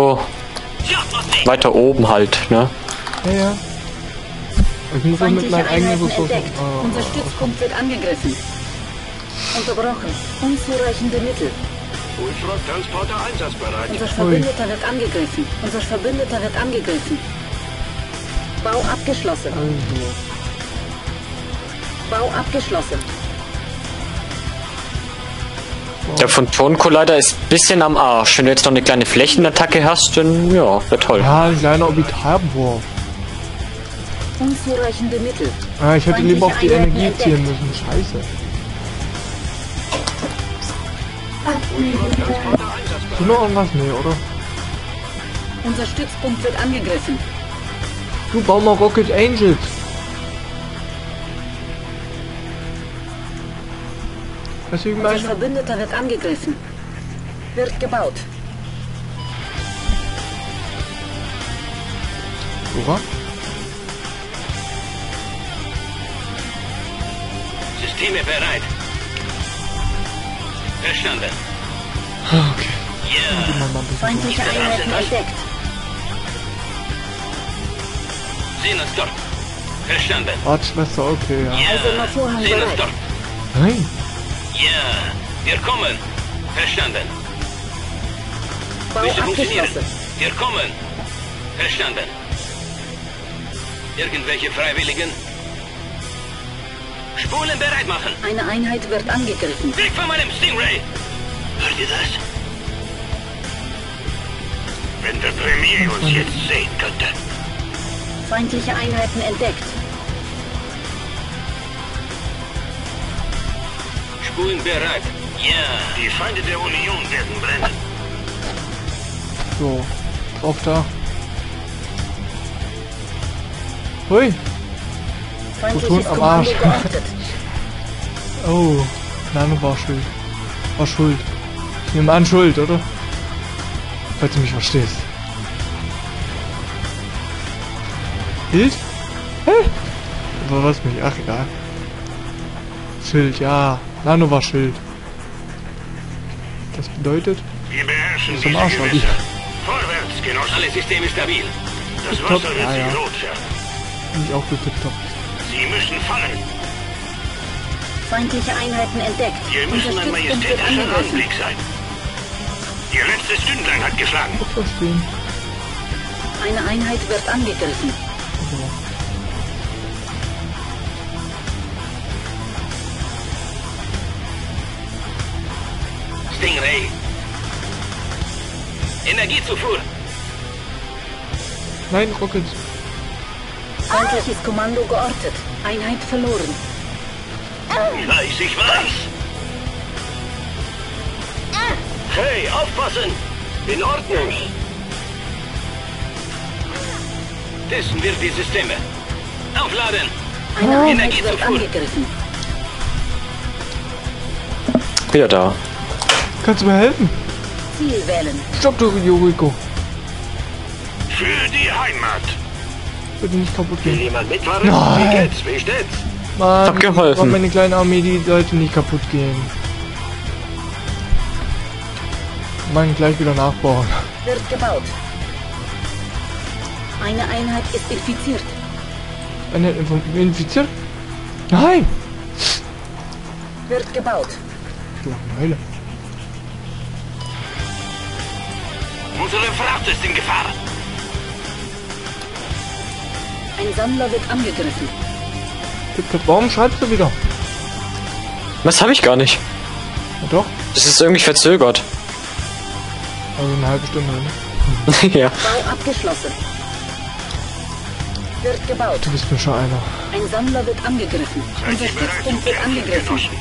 so weiter oben halt, ne? Ja, ja. Ich muss auch mit meinen eigenen Ressourcen. Oh, Unser Stützpunkt wird angegriffen. Unterbrochen. Unzureichende Mittel. Ultra-Transporter einsatzbereit. Unser Verbündeter wird angegriffen. Unser Verbündeter wird angegriffen. Bau abgeschlossen. also. Bau abgeschlossen. Der Photon-Collider ist ein bisschen am Arsch. Wenn du jetzt noch eine kleine Flächenattacke hast, dann ja, wäre toll. Ja, ein kleiner Orbitalwurf. Unzureichende Mittel. Ah, ich hätte lieber auf die Energie zielen entdeckt. müssen. Scheiße. Ist noch irgendwas? Nee, oder? Unser Stützpunkt wird angegriffen. Du bau mal Rocket Angels. Ich Unser? Verbündeter wird angegriffen. Wird gebaut. Oder? Systeme bereit. Verstanden. Okay. Ja. Feindliche Einheiten entdeckt. Sehen uns dort. Verstanden. Warte, Schwester, okay, ja. Uns bereit. dort. Nein. Ja. Wir kommen. Verstanden. Bau Müsste funktionieren. Wir kommen. Verstanden. Irgendwelche Freiwilligen? Spulen bereit machen. Eine Einheit wird angegriffen. Weg von meinem Stingray! Hört ihr das? Wenn der Premier uns jetzt sehen könnte. Feindliche Einheiten entdeckt. Spulen bereit. Ja. Die Feinde der Union werden brennen. So. Auf da. Hui. Feindliches am Arsch. Oh. Nano war schuld. War schuld. Ich nehme an, schuld, oder? Falls du mich verstehst. Bild? Hä? Aber was mich? Ach, egal. Schild, ja. Nano war Schild. Das bedeutet, Wir beherrschen Zum Arsch, Olli. Vorwärts, Genossen. Alle Systeme stabil. Das Wasser wird ja, sich ja. rot färben. bin ich auch getippt hab. Sie müssen fangen. Feindliche Einheiten entdeckt. Wir müssen ein majestätischer. Anblick sein. Ihr letztes Stündlein hat geschlagen. Verstehen. Eine Einheit wird angegriffen. So. Stingray. Energiezufuhr. Nein, Rocket. Feindliches Kommando geortet. Einheit verloren. Ich weiß, ich weiß. Hey, aufpassen! In Ordnung. Testen wir die Systeme. Aufladen. Eine Einheit wird Energiezufuhr. angegriffen. Wieder da. Kannst du mir helfen? Ziel wählen. Stopp, du Yoriko. Für die Heimat. Bitte nicht kaputt Will gehen. jemand mitfahren? Nein. Wie geht's? Wie steht's? Mann, Hab geholfen. Mann, meine kleine Armee, die sollte nicht kaputt gehen. Mann, gleich wieder nachbauen. Wird gebaut. Eine Einheit ist infiziert. Eine Info- infiziert? Nein! Wird gebaut. Langeweile. Unsere Fracht ist in Gefahr. Ein Sammler wird angegriffen. Warum schreibst du wieder? Das habe ich gar nicht. Na doch, Das ist irgendwie verzögert. also eine halbe Stunde. Ne? ja. Bau abgeschlossen. Wird gebaut. Du bist mir schon einer. Ein Sammler wird angegriffen. Unser Stützpunkt wird angegriffen. Genossen?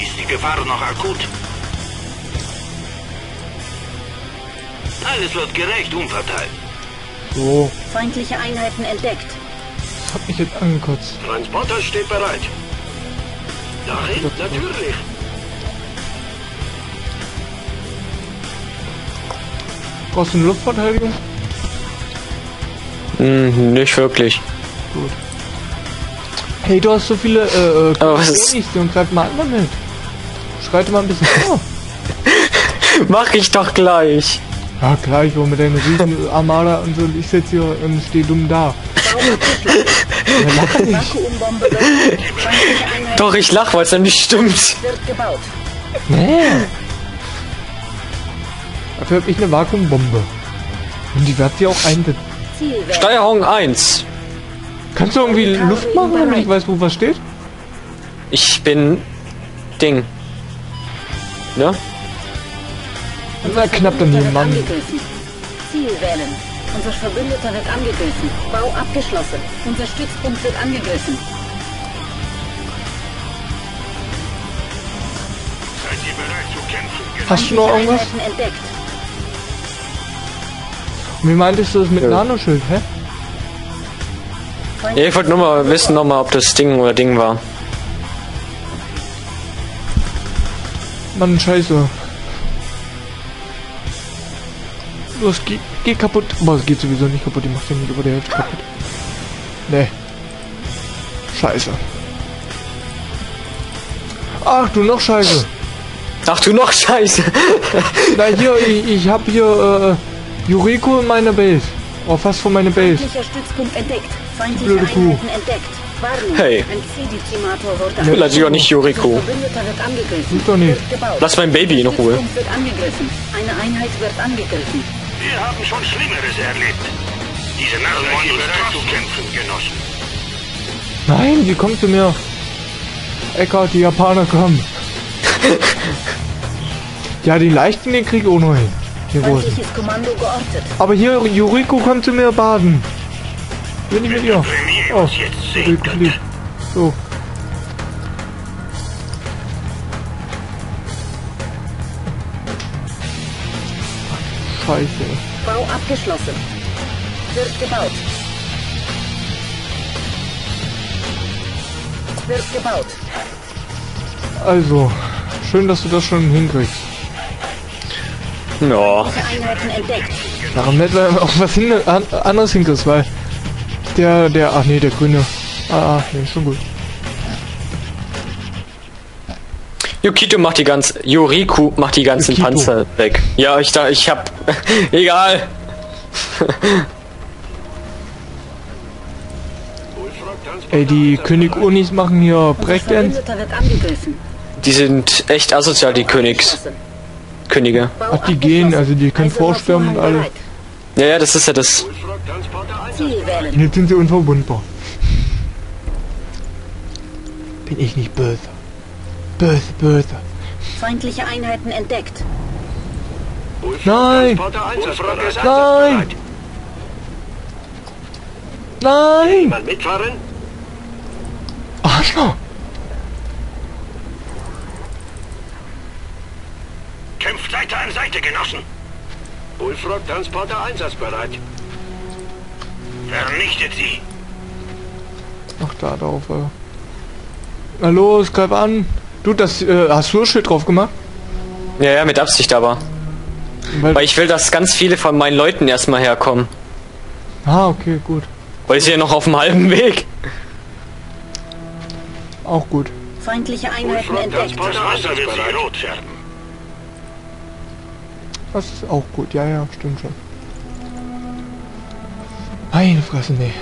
Ist die Gefahr noch akut? Alles wird gerecht umverteilt. So, Feindliche Einheiten entdeckt. das hat mich jetzt angekotzt. Transporter steht bereit. Dahin? Natürlich. Brauchst du eine Luftverteidigung? Hm, nicht wirklich. Gut. Hey, du hast so viele äh, äh Aber was ist- und greif mal anderen mit. Schreite mal ein bisschen vor. Mach ich doch gleich. Ja, gleich, wo mit deiner riesen Armada und so, und ich sitze hier und stehe dumm da. Ja, lach nicht. Doch, ich lach, weil es dann nicht stimmt. Nee. Dafür habe ich eine Vakuumbombe. Und die wird sie auch einsetzen. Steuerung 1. Kannst du irgendwie Luft machen, damit ich weiß, wo was steht? Ich bin Ding. Ne? Na, knapp Verbündeter daneben, Mann. Ziel wählen. Unser Verbündeter wird angegriffen. Bau abgeschlossen. Unser Stützpunkt wird angegriffen. Seid ihr bereit zu kämpfen? Hast du noch irgendwas? Wie meintest du das mit Nanoschild, hä? Ja, ich wollte nur mal wissen, noch mal, ob das Ding oder Ding war. Mann, scheiße. Los, geh, geh kaputt. Boah, es geht sowieso nicht kaputt, die macht ja nicht über die Hälfte kaputt. Nee. Scheiße. Ach du, noch Scheiße. Ach du noch Scheiße. Na hier, ich, ich hab hier, äh, Yuriko in meiner Base. Oh, fast vor meiner Base. Stützpunkt entdeckt. Feindliche Blöde Kuh. Einheiten entdeckt. Warnung. Hey. Will natürlich auch nicht Yuriko. Angegriffen. Tut doch nicht. Lass mein Baby in Ruhe. Eine Einheit wird angegriffen. Wir haben schon Schlimmeres erlebt. Diese Narren wollen uns zu kämpfen, Genossen. Nein, die kommt zu mir. Eckart, die Japaner kommen. ja, die leichten, den krieg ich auch noch hin. Die. Aber hier, Yuriko kommt zu mir baden. Bin ich mit ihr. Oh, jetzt sehen. So. Scheiße. Bau abgeschlossen. Wird gebaut. Wird gebaut. Also, schön, dass du das schon hinkriegst. Ja. Darum nicht, weil auch was hin, an, anderes hinkriegst, weil der, der, ach nee, der grüne. Ah, ah, nee, schon gut. Yukito macht die ganz. Yuriku macht die ganzen Yukito. Panzer weg. Ja, ich da, ich hab. Egal. Ey, die König Unis machen hier Breakdance. Die sind echt asozial, die. Geschlossen. Bau Ach, die gehen, also die können Eiserner vorstürmen und alles. Ja, ja, das ist ja das. Jetzt sind sie unverwundbar. Bin ich nicht böse. Böse, böse. Feindliche Einheiten entdeckt. Nein! Nein! Nein! Mal mitfahren? Arschloch! Kämpft Seite an Seite, Genossen. Bullfrog-Transporter einsatzbereit. Vernichtet sie. Ach, da drauf, äh. Na los, greif an. Du, das, äh, hast du das Schild drauf gemacht? Ja, ja, mit Absicht aber. Weil, Weil ich will, dass ganz viele von meinen Leuten erstmal herkommen. ah, okay, gut. Weil ich sehe noch auf dem halben Weg. Auch gut. Feindliche Einheiten entdeckt. Sie. Das ist auch gut. Ja, ja, stimmt schon. Meine Fresse, nee.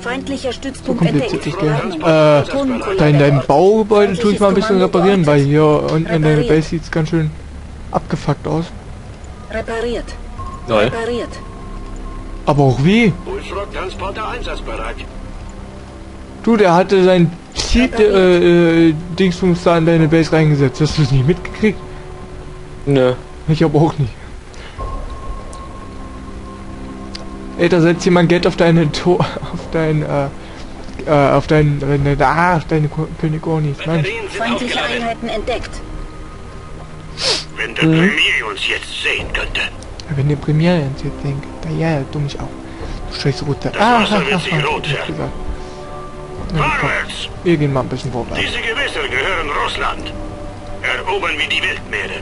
Feindlicher Stützpunkt entdeckt. Game. Warnung. Äh, dein, dein Baugebäude tue ich mal ein bisschen reparieren, weil hier unten in der Base sieht es ganz schön abgefuckt aus. Repariert. Lol. Repariert. Aber auch wie? Du, der hatte sein Ziel, äh, äh, Dingsbums da in deine Base reingesetzt. Hast du es nicht mitgekriegt? Nö. Ich aber auch nicht. Ey, da setzt jemand Geld auf deine To auf dein, äh, äh, auf dein, äh, ah, auf deine Ko- König Ornis. Mensch. Feindliche Einheiten entdeckt. Wenn der Mhm. Premier uns jetzt sehen könnte. Wenn der Premiere jetzt jetzt denkt, da ja, dumm ich auch. Du scheiß Rutte. Das Ah, Wasser wird sich rot Vorwärts! wir gehen mal ein bisschen vorwärts. Diese Gewässer gehören Russland. Erobern wir die Weltmeere.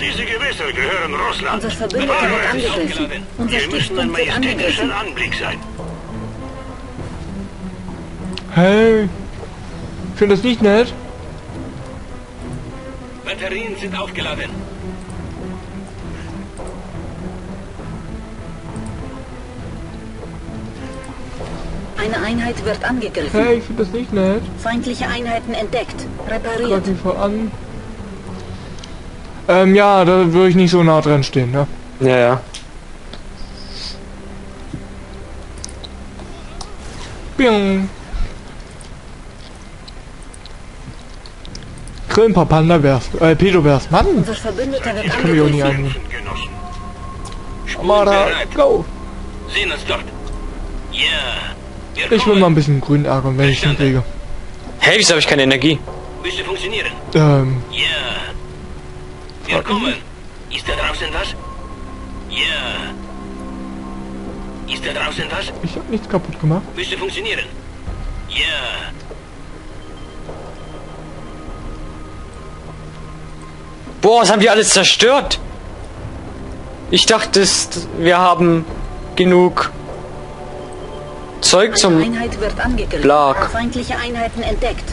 Diese Gewässer gehören Russland. Unser Verbündeter wird angegriffen. Unser Hier müssen ein Anblick sein. Hey, schön das nicht nett. Batterien sind aufgeladen. Eine Einheit wird angegriffen. Hey, ich finde das nicht nett. Feindliche Einheiten entdeckt. Repariert. Greifen voran. Ähm, ja, da würde ich nicht so nah dran stehen, ne? Ja, ja. Bing. Grill ein paar Panda werfen. Äh, Pedo werfen. Mann! Unser Verbündeter wird Ich kann mich auch nie. Genossen. Amara, go! Sehen uns dort. Ja. Ich will mal ein bisschen grün ärgern, wenn ich hinkriege. Hey, wieso habe ich keine Energie? Müsste funktionieren. Ähm, Ja. Wir kommen. Ist da draußen was? Ja. Ist da draußen was? ich habe nichts kaputt gemacht. Müsste funktionieren. Ja. Boah, was haben wir alles zerstört? Ich dachte, wir haben genug Zeug Eine zum... Einheit wird angegriffen. Blag. Feindliche Einheiten entdeckt.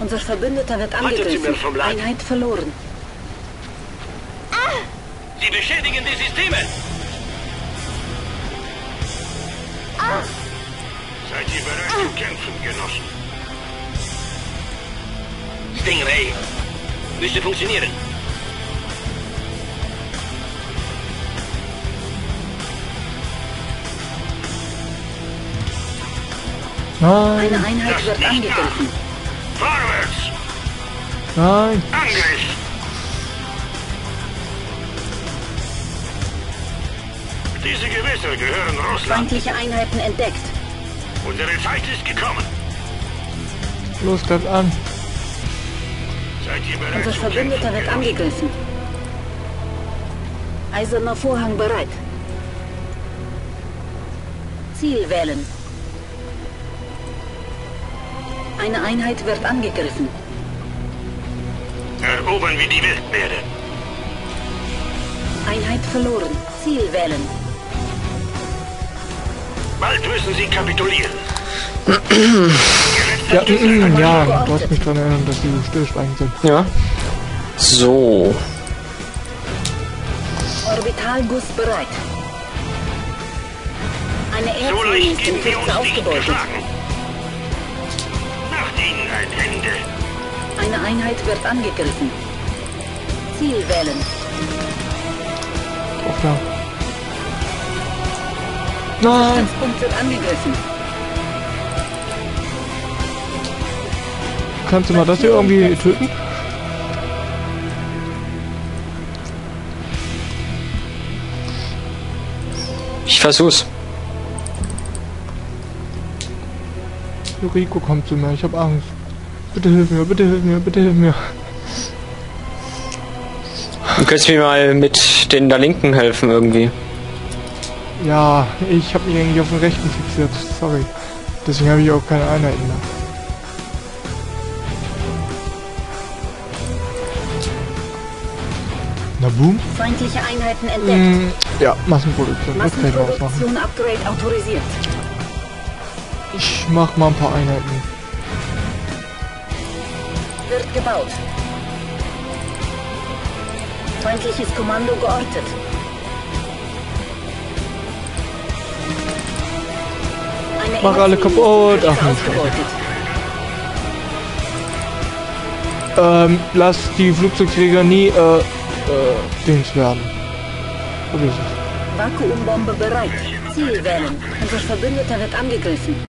Unser Verbündeter wird angegriffen. Einheit verloren. Sie beschädigen die Systeme. Seid ihr bereit zu kämpfen, Genossen? Stingray. Müsste funktionieren. Nein, Eine Einheit Das wird angegriffen. Vorwärts! nein. Angriff! Diese Gewässer gehören Russland. Feindliche Einheiten entdeckt. Unsere Zeit ist gekommen. Los, greift an. Seid ihr bereit Unser Verbündeter wird angegriffen. Eiserner Vorhang bereit. Ziel wählen. Eine Einheit wird angegriffen. Erobern wir die Wildmeere. Einheit verloren. Ziel wählen. Bald müssen sie kapitulieren. Ja, ja, du hast mich daran erinnert, dass die stillschweigend sind. Ja. So. Orbitalguss bereit. Eine leicht ist in nicht ausgebeutet. Macht ihnen ein Ende. Eine Einheit wird angegriffen. Ziel wählen. Drauf da. Nein! Kannst du mal das hier irgendwie töten? Ich versuch's. Yuriko kommt zu mir, ich hab Angst. Bitte hilf mir, bitte hilf mir, bitte hilf mir. Du könntest mir mal mit den da linken helfen irgendwie. Ja, ich habe mich eigentlich auf den rechten fixiert, sorry. Deswegen habe ich auch keine Einheiten mehr. Na boom. Feindliche Einheiten entdeckt. Mm, ja, Massenproduktion. Massenproduktion Upgrade autorisiert. Ich mach mal ein paar Einheiten. Wird gebaut. Feindliches Kommando geortet. Mach alle kaputt. Ach. Ähm, lass die Flugzeugträger nie, äh, äh, Dings werden. Vakuumbombe bereit. Ziel wählen. Unser Verbündeter wird angegriffen.